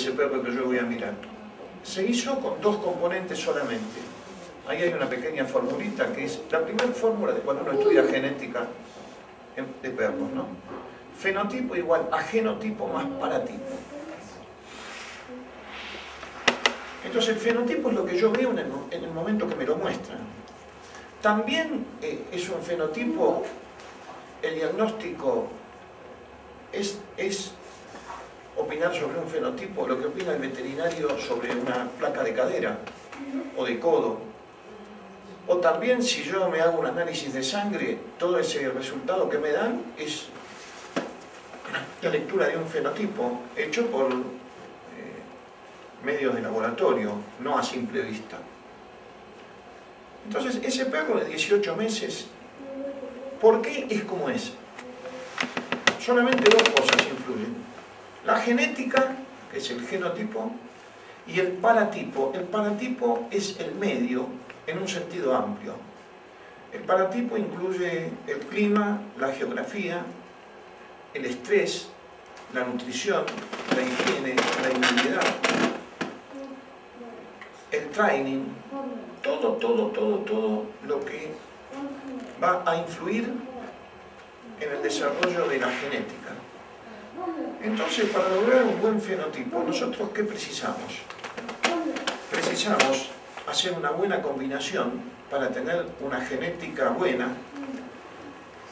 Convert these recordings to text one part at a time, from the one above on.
ese perro que yo voy a mirar? Se hizo con dos componentes solamente. Ahí hay una pequeña formulita que es la primera fórmula de cuando uno estudia genética de perros, ¿no? Fenotipo igual a genotipo más paratipo. Entonces el fenotipo es lo que yo veo en el, momento que me lo muestran. También eh, es un fenotipo, el diagnóstico es, es opinar sobre un fenotipo, lo que opina el veterinario sobre una placa de cadera o de codo. O también si yo me hago un análisis de sangre, todo ese resultado que me dan es la lectura de un fenotipo hecho por medios de laboratorio, no a simple vista. Entonces, ese perro de 18 meses, ¿por qué es como es? Solamente dos cosas influyen. La genética, que es el genotipo, y el paratipo. El paratipo es el medio en un sentido amplio. El paratipo incluye el clima, la geografía, el estrés, la nutrición, la higiene, la inmunidad, el training, todo, todo, todo, todo lo que va a influir en el desarrollo de la genética. Entonces, para lograr un buen fenotipo, ¿nosotros qué precisamos? Precisamos hacer una buena combinación para tener una genética buena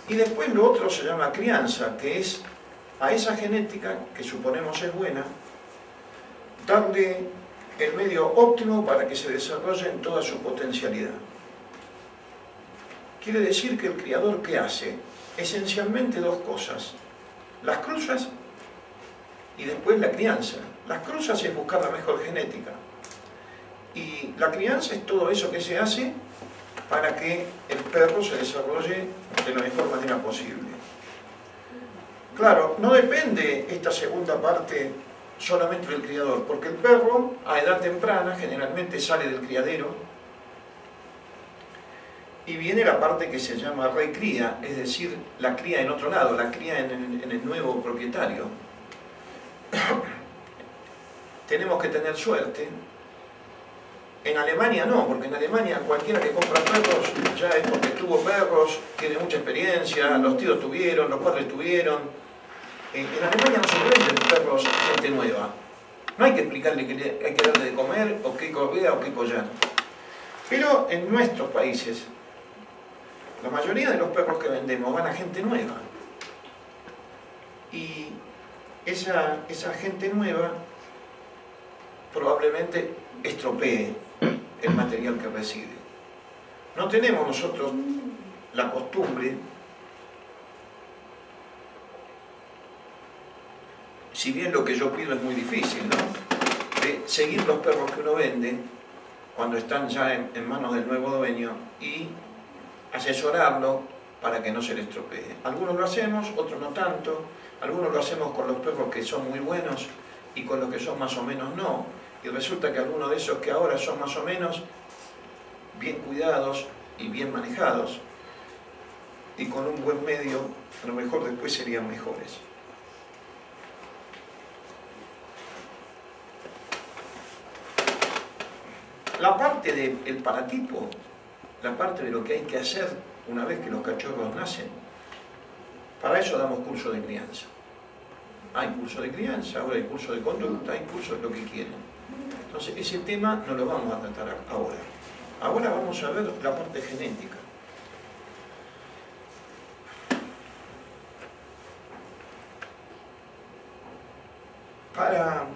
y después lo otro se llama crianza, que es a esa genética, que suponemos es buena, darle el medio óptimo para que se desarrolle en toda su potencialidad. Quiere decir que el criador ¿qué hace? Esencialmente dos cosas. Las cruzas y después la crianza. Las cruzas es buscar la mejor genética. Y la crianza es todo eso que se hace para que el perro se desarrolle de la mejor manera posible. Claro, no depende esta segunda parte solamente del criador, porque el perro a edad temprana generalmente sale del criadero y viene la parte que se llama recría, es decir, la cría en otro lado, la cría en el, nuevo propietario. Tenemos que tener suerte. En Alemania no, porque en Alemania cualquiera que compra perros ya es porque tuvo perros, tiene mucha experiencia, los tíos tuvieron, los padres tuvieron, en Alemania no se venden perros gente nueva. No hay que explicarle que hay que darle de comer, o qué correa, o qué collar. Pero en nuestros países, la mayoría de los perros que vendemos van a gente nueva. Y esa, esa gente nueva probablemente estropee el material que recibe. No tenemos nosotros la costumbre si bien lo que yo pido es muy difícil, ¿no? De seguir los perros que uno vende cuando están ya en, manos del nuevo dueño y asesorarlo para que no se le estropee. Algunos lo hacemos, otros no tanto, algunos lo hacemos con los perros que son muy buenos y con los que son más o menos no. Y resulta que algunos de esos que ahora son más o menos bien cuidados y bien manejados y con un buen medio, a lo mejor después serían mejores. La parte del paratipo, la parte de lo que hay que hacer una vez que los cachorros nacen, para eso damos curso de crianza. Hay curso de crianza, ahora hay curso de conducta, hay curso de lo que quieren. Entonces, ese tema no lo vamos a tratar ahora. Ahora vamos a ver la parte genética. Para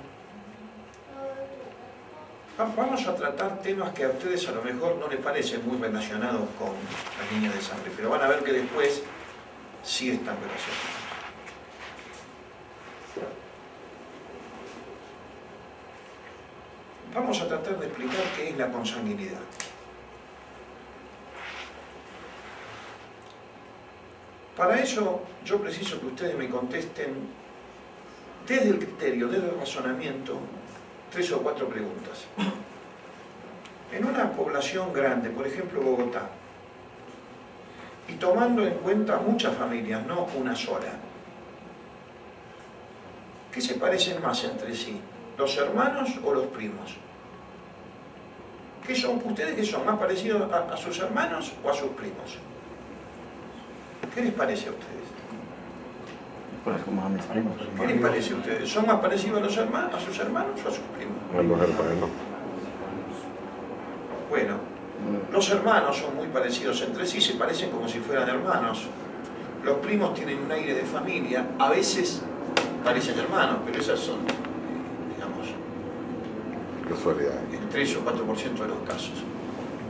Vamos a tratar temas que a ustedes a lo mejor no les parecen muy relacionados con las líneas de sangre, pero van a ver que después sí están relacionados. Vamos a tratar de explicar qué es la consanguinidad. Para eso yo preciso que ustedes me contesten desde el criterio, desde el razonamiento, tres o cuatro preguntas. En una población grande, por ejemplo Bogotá, y tomando en cuenta muchas familias, no una sola, ¿qué se parecen más entre sí? ¿Los hermanos o los primos? ¿Qué son ustedes qué son? ¿Más parecidos a, sus hermanos o a sus primos? ¿Qué les parece a ustedes? Pues como a mis primos. ¿Qué les parece a ustedes? ¿Son más parecidos a, los hermanos, a sus hermanos o a sus primos? A los hermanos. Bueno, los hermanos son muy parecidos entre sí, se parecen como si fueran hermanos. Los primos tienen un aire de familia, a veces parecen hermanos, pero esas son, digamos, casualidades. El 3 o 4% de los casos.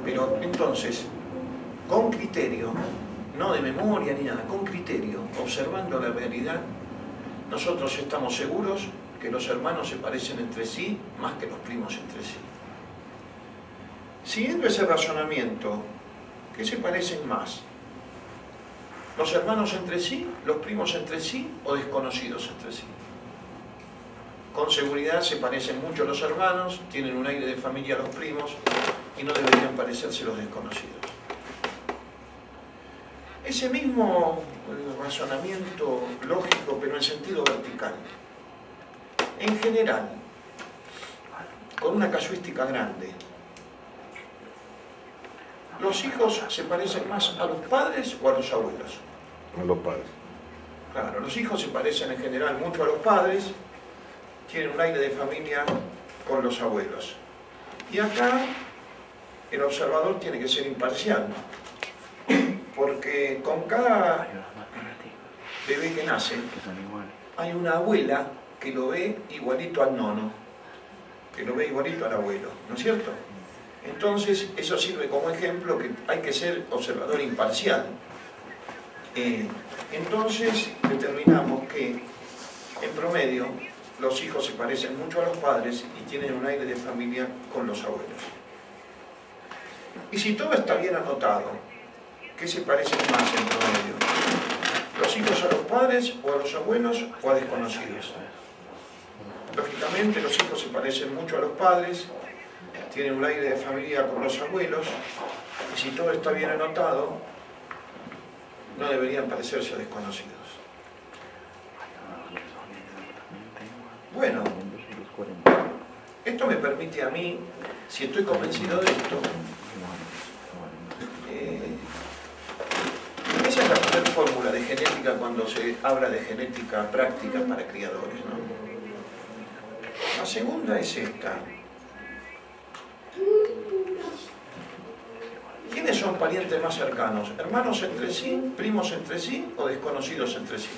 Pero entonces, con criterio, no de memoria ni nada, con criterio, observando la realidad, nosotros estamos seguros que los hermanos se parecen entre sí más que los primos entre sí. Siguiendo ese razonamiento, ¿qué se parecen más? ¿Los hermanos entre sí, los primos entre sí o desconocidos entre sí? Con seguridad se parecen mucho los hermanos, tienen un aire de familia los primos y no deberían parecerse los desconocidos. Ese mismo eh, razonamiento lógico, pero en sentido vertical. En general, con una casuística grande, ¿los hijos se parecen más a los padres o a los abuelos? A los padres. Claro, los hijos se parecen en general mucho a los padres, tienen un aire de familia con los abuelos. Y acá el observador tiene que ser imparcial, porque con cada bebé que nace hay una abuela que lo ve igualito al nono, que lo ve igualito al abuelo, ¿no es cierto? Entonces, eso sirve como ejemplo que hay que ser observador imparcial. Eh, entonces, determinamos que, en promedio, los hijos se parecen mucho a los padres y tienen un aire de familia con los abuelos. Y si todo está bien anotado, ¿qué se parecen más en promedio? ¿Los hijos a los padres o a los abuelos o a desconocidos? Lógicamente los hijos se parecen mucho a los padres, tienen un aire de familia con los abuelos, y si todo está bien anotado, no deberían parecerse a desconocidos. Bueno, esto me permite a mí, si estoy convencido de esto, eh, esa es la primera fórmula de genética cuando se habla de genética práctica para criadores. La segunda es esta. ¿Quiénes son parientes más cercanos? ¿Hermanos entre sí, primos entre sí o desconocidos entre sí?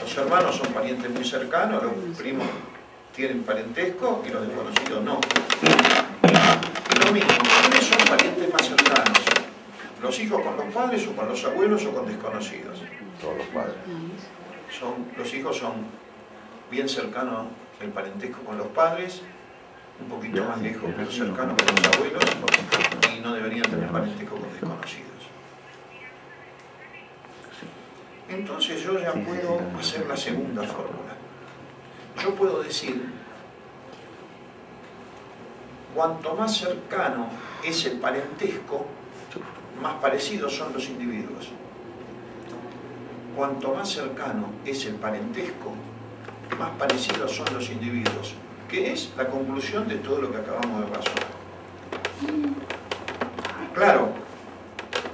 Los hermanos son parientes muy cercanos, los primos tienen parentesco y los desconocidos no. Lo mismo, ¿quiénes son parientes más cercanos? ¿Los hijos con los padres o con los abuelos o con desconocidos? Todos los padres. Son, los hijos son bien cercanos el parentesco con los padres, un poquito más lejos, pero cercanos con los abuelos y no deberían tener parentesco con desconocidos. entonces yo ya puedo hacer la segunda fórmula. Yo puedo decir, cuanto más cercano es el parentesco, más parecidos son los individuos. Cuanto más cercano es el parentesco, más parecidos son los individuos, que es la conclusión de todo lo que acabamos de razonar. Claro,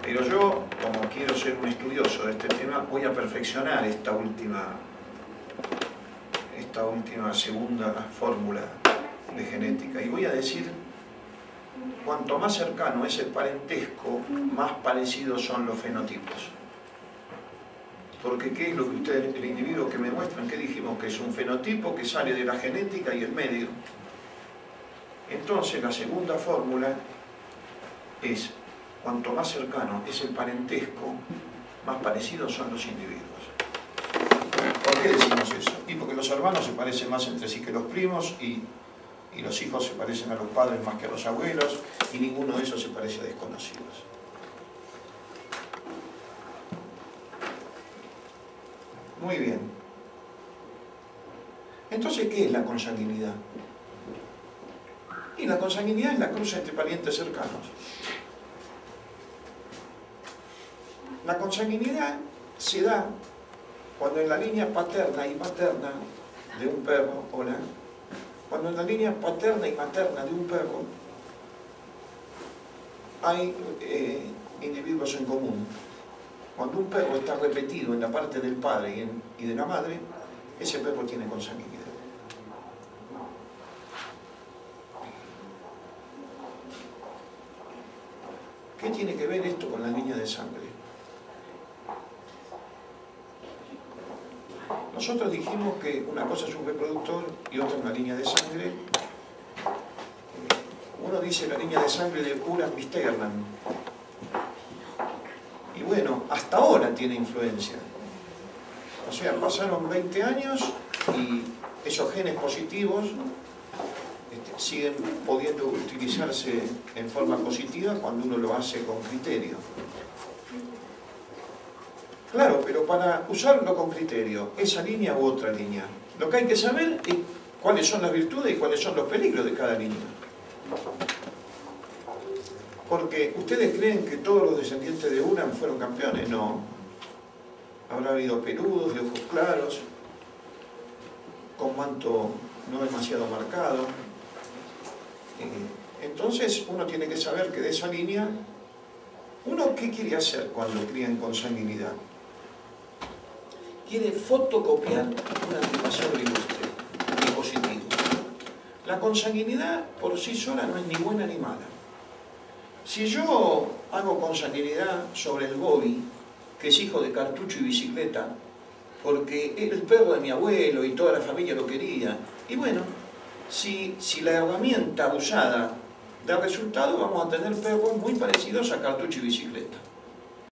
pero yo, como quiero ser un estudioso de este tema, voy a perfeccionar esta última, esta última segunda fórmula de genética. Y voy a decir, cuanto más cercano es el parentesco, más parecidos son los fenotipos. Porque ¿qué es lo que ustedes, el individuo que me muestran, qué dijimos? Que es un fenotipo que sale de la genética y el medio. Entonces la segunda fórmula es cuanto más cercano es el parentesco, más parecidos son los individuos. ¿Por qué decimos eso? Y porque los hermanos se parecen más entre sí que los primos y, y los hijos se parecen a los padres más que a los abuelos y ninguno de esos se parece a desconocidos. Muy bien. Entonces, ¿qué es la consanguinidad? Y la consanguinidad es la cruz entre parientes cercanos. La consanguinidad se da cuando en la línea paterna y materna de un perro, hola, cuando en la línea paterna y materna de un perro hay eh, individuos en común. Cuando un perro está repetido en la parte del padre y, y de la madre, ese perro tiene consanguinidad. ¿Qué tiene que ver esto con la línea de sangre? Nosotros dijimos que una cosa es un reproductor y otra una línea de sangre. Uno dice la línea de sangre de Uran Misternan. Y bueno, hasta ahora tiene influencia. O sea, pasaron 20 años y esos genes positivos este, siguen pudiendo utilizarse en forma positiva cuando uno lo hace con criterio. Claro, pero para usarlo con criterio, esa línea u otra línea, lo que hay que saber es cuáles son las virtudes y cuáles son los peligros de cada línea. Porque ustedes creen que todos los descendientes de Uran fueron campeones, no. Habrá habido peludos, de ojos claros, con manto no demasiado marcado. Eh, Entonces uno tiene que saber que de esa línea, uno qué quiere hacer cuando crían consanguinidad. Quiere fotocopiar un antepasado ilustre y. La consanguinidad por sí sola no es ni buena ni mala. Si yo hago consanguinidad sobre el Bobby, que es hijo de cartucho y bicicleta, porque era el perro de mi abuelo y toda la familia lo quería, y bueno, si, si la herramienta usada da resultado, vamos a tener perros muy parecidos a cartucho y bicicleta.